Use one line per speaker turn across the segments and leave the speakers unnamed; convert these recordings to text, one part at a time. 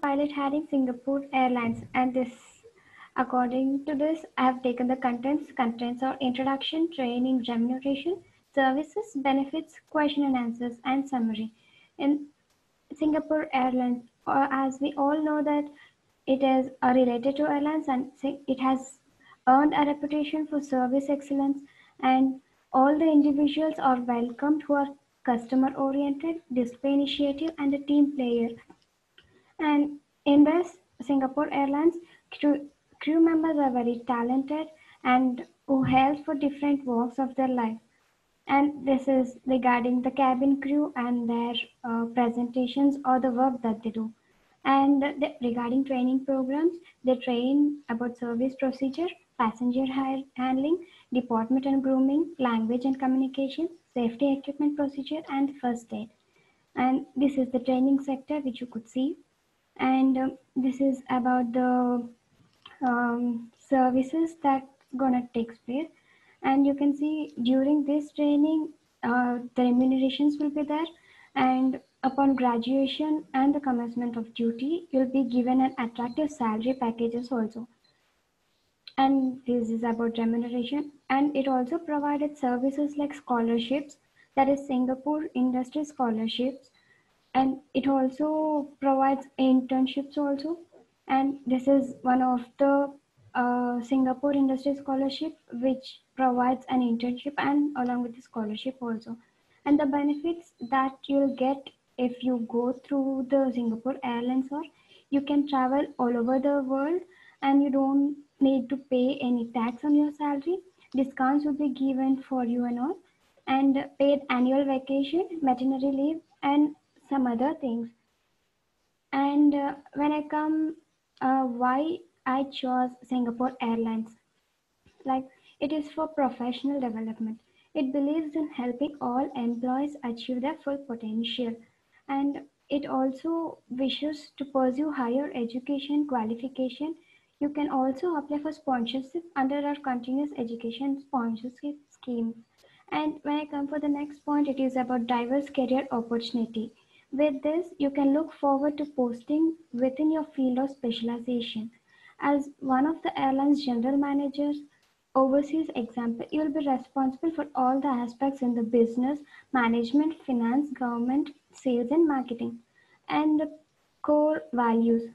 pilot heading Singapore Airlines and this according to this I have taken the contents. Contents are introduction, training, remuneration, services, benefits, question and answers and summary. In Singapore Airlines, or as we all know that it is uh, related to airlines and it has earned a reputation for service excellence and all the individuals are welcomed who are customer oriented, display initiative and a team player. And in this Singapore Airlines, crew, crew members are very talented and who hail for different walks of their life. And this is regarding the cabin crew and their uh, presentations or the work that they do. And the, regarding training programs, they train about service procedure, passenger handling, deportment and grooming, language and communication, safety equipment procedure, and first aid. And this is the training sector which you could see and um, this is about the um, services that gonna take place. And you can see during this training uh, the remunerations will be there. And upon graduation and the commencement of duty you'll be given an attractive salary packages also. And this is about remuneration. And it also provided services like scholarships that is singapore industry scholarships and it also provides internships also. And this is one of the uh, Singapore Industry Scholarship which provides an internship and along with the scholarship also. And the benefits that you'll get if you go through the Singapore Airlines or you can travel all over the world and you don't need to pay any tax on your salary. Discounts will be given for you and all. And paid annual vacation maternity leave and some other things. And uh, when I come, uh, why I chose Singapore Airlines, like it is for professional development. It believes in helping all employees achieve their full potential. And it also wishes to pursue higher education qualification. You can also apply for sponsorship under our continuous education sponsorship scheme. And when I come for the next point, it is about diverse career opportunity. With this, you can look forward to posting within your field of specialization. As one of the airline's general managers, overseas example, you will be responsible for all the aspects in the business, management, finance, government, sales, and marketing. And the core values.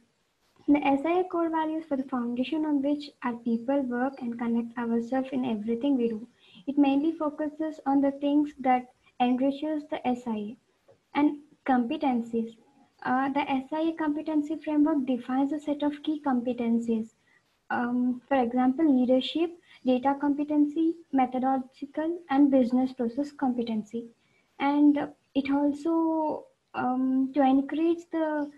The SIA core values for the foundation on which our people work and connect ourselves in everything we do. It mainly focuses on the things that enriches the SIA. And Competencies. Uh, the SIA competency framework defines a set of key competencies. Um, for example, leadership, data competency, methodological, and business process competency. And it also, um, to encourage the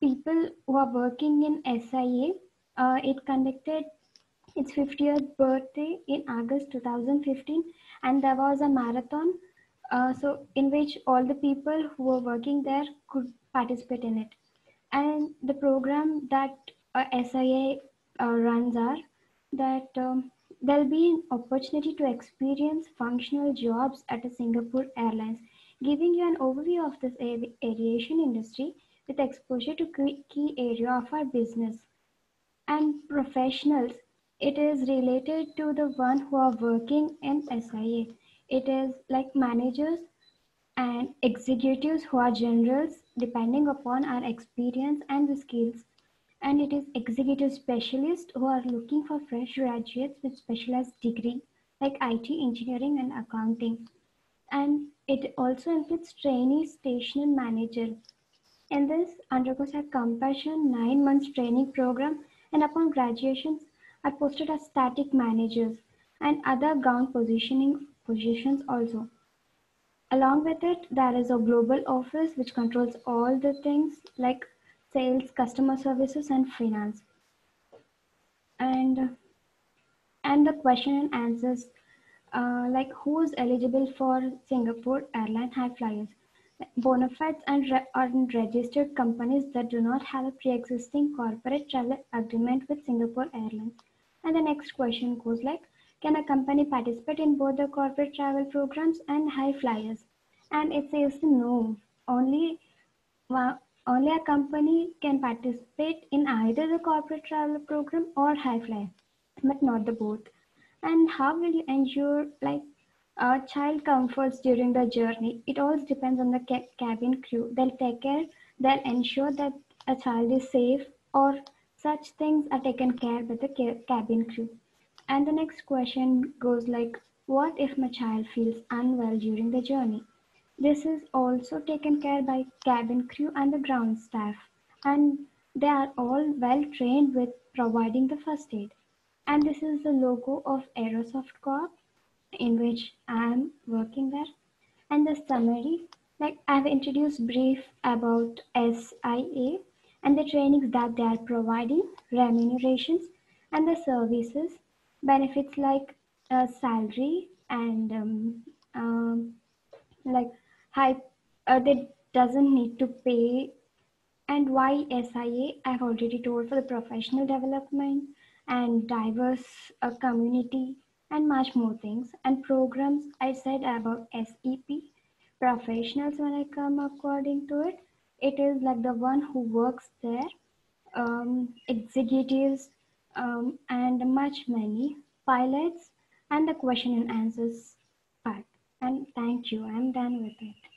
people who are working in SIA, uh, it conducted its 50th birthday in August 2015, and there was a marathon uh, so in which all the people who were working there could participate in it. And the program that uh, SIA uh, runs are that um, there'll be an opportunity to experience functional jobs at a Singapore Airlines, giving you an overview of this avi aviation industry with exposure to key area of our business. And professionals, it is related to the one who are working in SIA it is like managers and executives who are generals depending upon our experience and the skills. And it is executive specialists who are looking for fresh graduates with specialized degree like IT engineering and accounting. And it also includes trainee station manager. In this undergoes a compassion nine months training program and upon graduations are posted as static managers and other ground positioning positions also. Along with it, there is a global office which controls all the things like sales, customer services, and finance. And and the question and answers uh, like who is eligible for Singapore airline high flyers? Bona fides and re unregistered companies that do not have a pre-existing corporate travel agreement with Singapore Airlines. And the next question goes like, can a company participate in both the corporate travel programs and high flyers? And it says no. Only only a company can participate in either the corporate travel program or high fly, but not the both. And how will you ensure like uh, child comforts during the journey? It all depends on the ca- cabin crew. They'll take care. They'll ensure that a child is safe or such things are taken care by the ca- cabin crew. And the next question goes like, what if my child feels unwell during the journey? This is also taken care by cabin crew and the ground staff, and they are all well trained with providing the first aid. And this is the logo of Aerosoft Corp, in which I am working there. And the summary, like I've introduced brief about SIA and the trainings that they are providing, remunerations, and the services, benefits like uh, salary and um, um, like high uh, they doesn't need to pay. And why SIA I've already told for the professional development and diverse uh, community and much more things. And programs I said about SEP professionals when I come according to it it is like the one who works there um, executives um, and much many pilots and the question and answers part. And thank you. I'm done with it